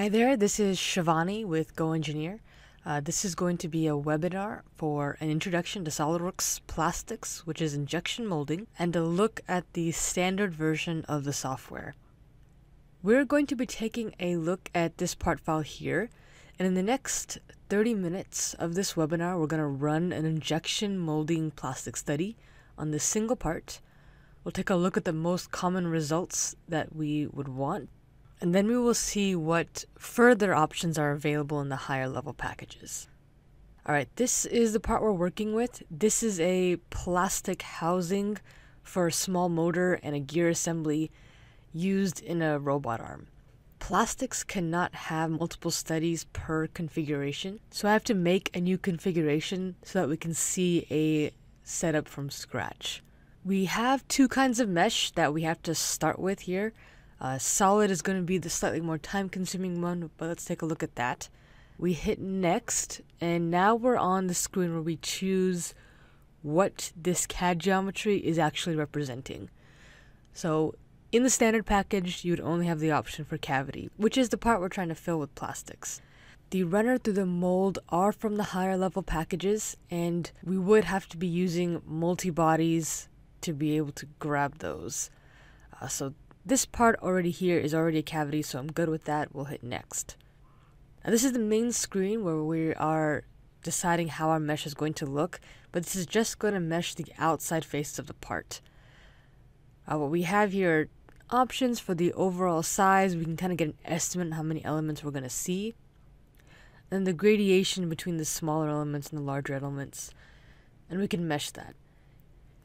Hi there, this is Shivani with GoEngineer. Uh, this is going to be a webinar for an introduction to SOLIDWORKS Plastics, which is injection molding, and a look at the standard version of the software. We're going to be taking a look at this part file here, and in the next 30 minutes of this webinar, we're going to run an injection molding plastic study on this single part. We'll take a look at the most common results that we would want and then we will see what further options are available in the higher level packages. Alright, this is the part we're working with. This is a plastic housing for a small motor and a gear assembly used in a robot arm. Plastics cannot have multiple studies per configuration, so I have to make a new configuration so that we can see a setup from scratch. We have two kinds of mesh that we have to start with here. Uh, solid is going to be the slightly more time consuming one, but let's take a look at that. We hit next, and now we're on the screen where we choose what this CAD geometry is actually representing. So in the standard package, you would only have the option for cavity, which is the part we're trying to fill with plastics. The runner through the mold are from the higher level packages, and we would have to be using multi-bodies to be able to grab those. Uh, so this part already here is already a cavity, so I'm good with that. We'll hit next. Now this is the main screen where we are deciding how our mesh is going to look, but this is just going to mesh the outside faces of the part. Uh, what we have here are options for the overall size. We can kind of get an estimate on how many elements we're going to see. Then the gradation between the smaller elements and the larger elements. And we can mesh that.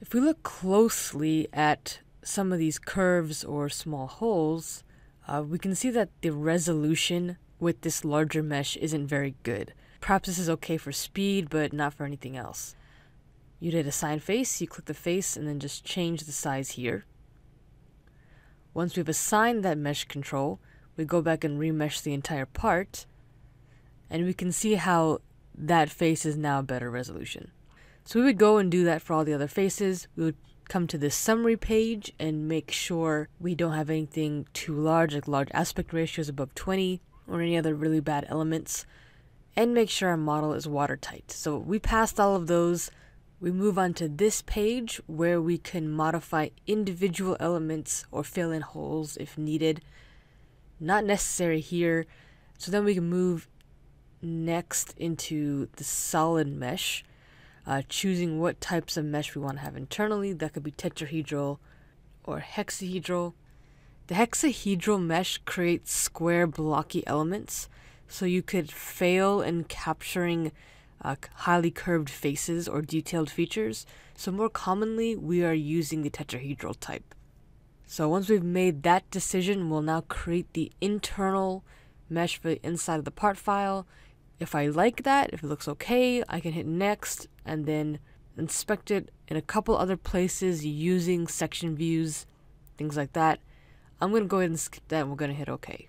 If we look closely at some of these curves or small holes, uh, we can see that the resolution with this larger mesh isn't very good. Perhaps this is okay for speed, but not for anything else. You did assign face, you click the face, and then just change the size here. Once we've assigned that mesh control, we go back and remesh the entire part, and we can see how that face is now better resolution. So we would go and do that for all the other faces. We would come to this summary page and make sure we don't have anything too large, like large aspect ratios above 20 or any other really bad elements, and make sure our model is watertight. So we passed all of those. We move on to this page where we can modify individual elements or fill in holes if needed. Not necessary here. So then we can move next into the solid mesh uh, choosing what types of mesh we want to have internally. That could be tetrahedral or hexahedral. The hexahedral mesh creates square blocky elements, so you could fail in capturing uh, highly curved faces or detailed features. So more commonly, we are using the tetrahedral type. So once we've made that decision, we'll now create the internal mesh for the inside of the part file if I like that, if it looks okay, I can hit next and then inspect it in a couple other places using section views, things like that. I'm going to go ahead and skip that and we're going to hit OK.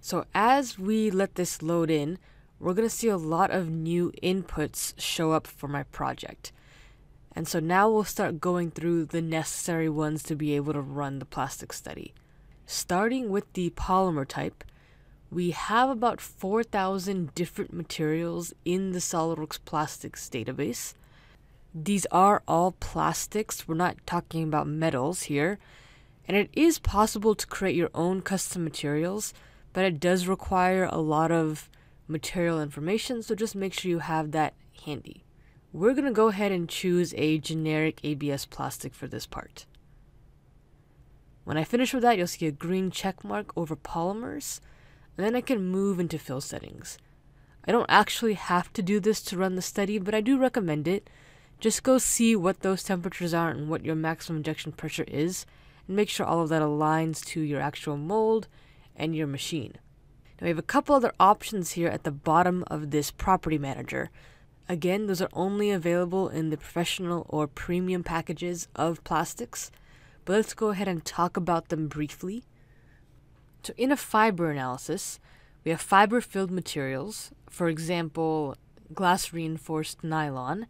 So as we let this load in, we're going to see a lot of new inputs show up for my project. And so now we'll start going through the necessary ones to be able to run the plastic study. Starting with the polymer type, we have about 4,000 different materials in the SOLIDWORKS plastics database. These are all plastics, we're not talking about metals here. And it is possible to create your own custom materials, but it does require a lot of material information, so just make sure you have that handy. We're going to go ahead and choose a generic ABS plastic for this part. When I finish with that, you'll see a green check mark over polymers and then I can move into fill settings. I don't actually have to do this to run the study, but I do recommend it. Just go see what those temperatures are and what your maximum injection pressure is, and make sure all of that aligns to your actual mold and your machine. Now we have a couple other options here at the bottom of this property manager. Again, those are only available in the professional or premium packages of plastics, but let's go ahead and talk about them briefly. So in a fiber analysis, we have fiber-filled materials, for example, glass reinforced nylon.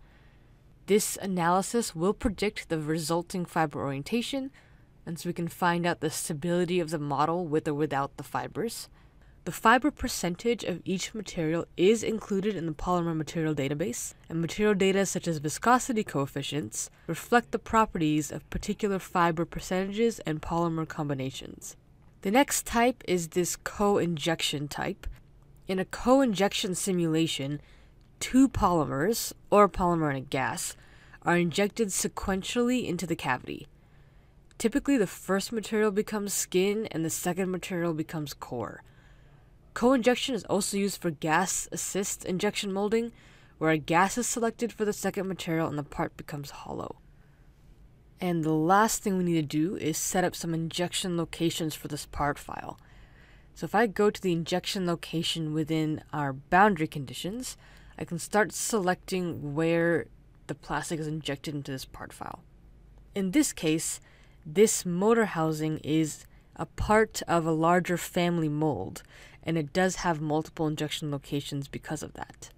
This analysis will predict the resulting fiber orientation, and so we can find out the stability of the model with or without the fibers. The fiber percentage of each material is included in the polymer material database, and material data such as viscosity coefficients reflect the properties of particular fiber percentages and polymer combinations. The next type is this co-injection type. In a co-injection simulation, two polymers, or polymer and a gas, are injected sequentially into the cavity. Typically, the first material becomes skin and the second material becomes core. Co-injection is also used for gas assist injection molding, where a gas is selected for the second material and the part becomes hollow. And the last thing we need to do is set up some injection locations for this part file. So if I go to the injection location within our boundary conditions, I can start selecting where the plastic is injected into this part file. In this case, this motor housing is a part of a larger family mold, and it does have multiple injection locations because of that.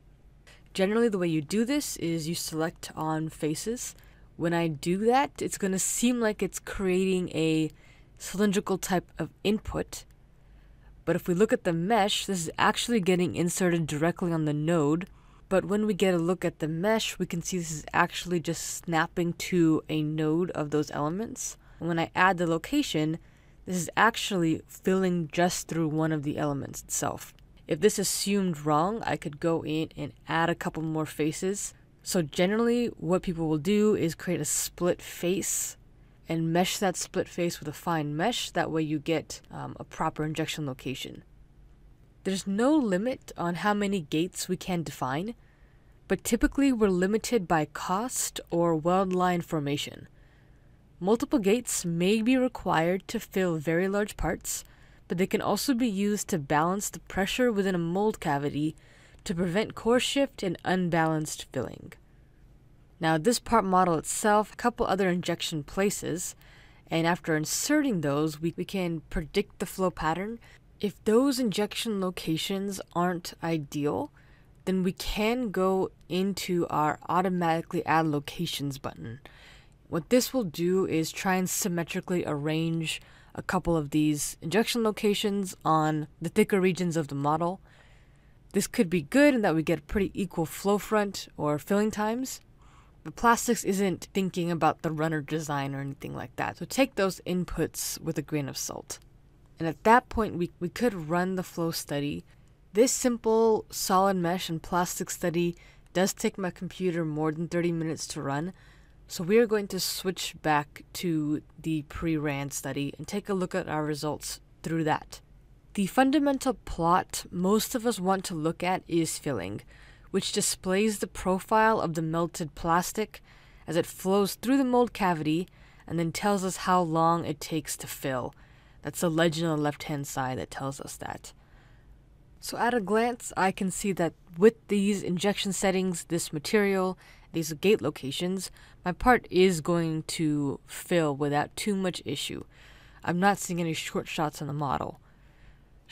Generally, the way you do this is you select on faces. When I do that, it's going to seem like it's creating a cylindrical type of input. But if we look at the mesh, this is actually getting inserted directly on the node. But when we get a look at the mesh, we can see this is actually just snapping to a node of those elements. And when I add the location, this is actually filling just through one of the elements itself. If this assumed wrong, I could go in and add a couple more faces. So generally what people will do is create a split face and mesh that split face with a fine mesh. That way you get um, a proper injection location. There's no limit on how many gates we can define, but typically we're limited by cost or weld line formation. Multiple gates may be required to fill very large parts, but they can also be used to balance the pressure within a mold cavity to prevent core shift and unbalanced filling. Now this part model itself, a couple other injection places, and after inserting those, we, we can predict the flow pattern. If those injection locations aren't ideal, then we can go into our automatically add locations button. What this will do is try and symmetrically arrange a couple of these injection locations on the thicker regions of the model. This could be good in that we get a pretty equal flow front or filling times, but plastics isn't thinking about the runner design or anything like that, so take those inputs with a grain of salt. And at that point, we, we could run the flow study. This simple solid mesh and plastic study does take my computer more than 30 minutes to run, so we are going to switch back to the pre-RAND study and take a look at our results through that. The fundamental plot most of us want to look at is filling, which displays the profile of the melted plastic as it flows through the mold cavity and then tells us how long it takes to fill. That's the legend on the left hand side that tells us that. So at a glance, I can see that with these injection settings, this material, these gate locations, my part is going to fill without too much issue. I'm not seeing any short shots in the model.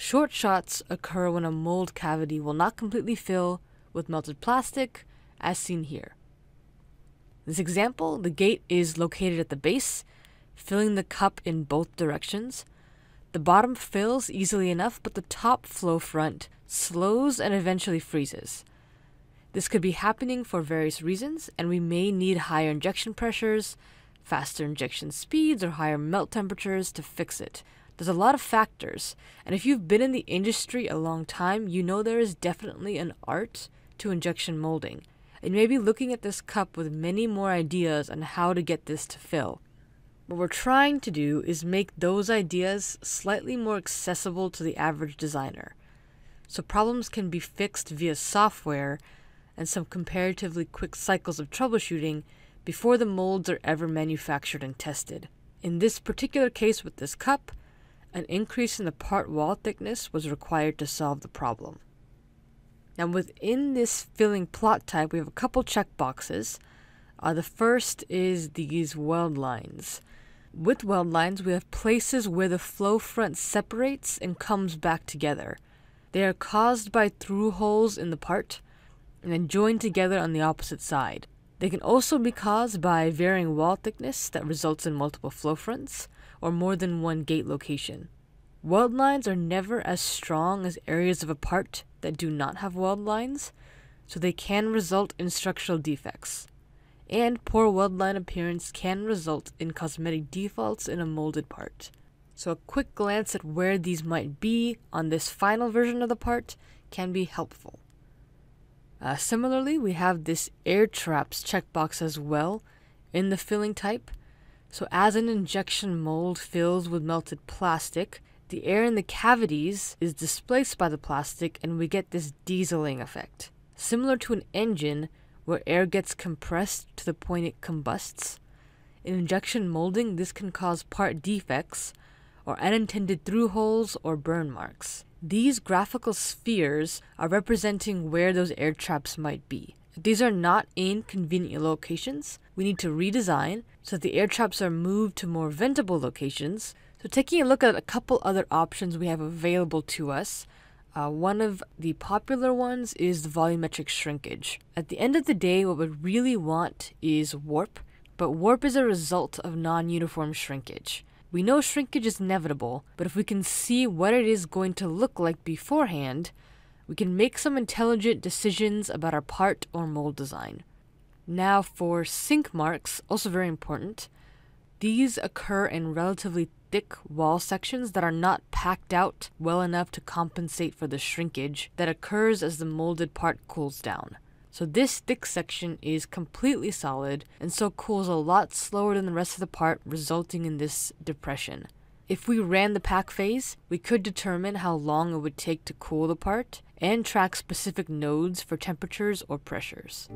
Short shots occur when a mold cavity will not completely fill with melted plastic, as seen here. In this example, the gate is located at the base, filling the cup in both directions. The bottom fills easily enough, but the top flow front slows and eventually freezes. This could be happening for various reasons, and we may need higher injection pressures, faster injection speeds, or higher melt temperatures to fix it. There's a lot of factors, and if you've been in the industry a long time, you know there is definitely an art to injection molding. And maybe looking at this cup with many more ideas on how to get this to fill. What we're trying to do is make those ideas slightly more accessible to the average designer. So problems can be fixed via software and some comparatively quick cycles of troubleshooting before the molds are ever manufactured and tested. In this particular case with this cup, an increase in the part wall thickness was required to solve the problem. Now within this filling plot type, we have a couple checkboxes. Uh, the first is these weld lines. With weld lines, we have places where the flow front separates and comes back together. They are caused by through holes in the part, and then joined together on the opposite side. They can also be caused by varying wall thickness that results in multiple flow fronts or more than one gate location. Weld lines are never as strong as areas of a part that do not have weld lines, so they can result in structural defects. And poor weld line appearance can result in cosmetic defaults in a molded part. So a quick glance at where these might be on this final version of the part can be helpful. Uh, similarly, we have this air traps checkbox as well in the filling type. So as an injection mold fills with melted plastic, the air in the cavities is displaced by the plastic and we get this dieseling effect. Similar to an engine where air gets compressed to the point it combusts. In injection molding, this can cause part defects or unintended through holes or burn marks. These graphical spheres are representing where those air traps might be. These are not in convenient locations, we need to redesign so the air traps are moved to more ventable locations. So taking a look at a couple other options we have available to us, uh, one of the popular ones is the volumetric shrinkage. At the end of the day, what we really want is warp, but warp is a result of non-uniform shrinkage. We know shrinkage is inevitable, but if we can see what it is going to look like beforehand, we can make some intelligent decisions about our part or mold design. Now for sink marks, also very important. These occur in relatively thick wall sections that are not packed out well enough to compensate for the shrinkage that occurs as the molded part cools down. So this thick section is completely solid and so cools a lot slower than the rest of the part resulting in this depression. If we ran the pack phase, we could determine how long it would take to cool the part and track specific nodes for temperatures or pressures.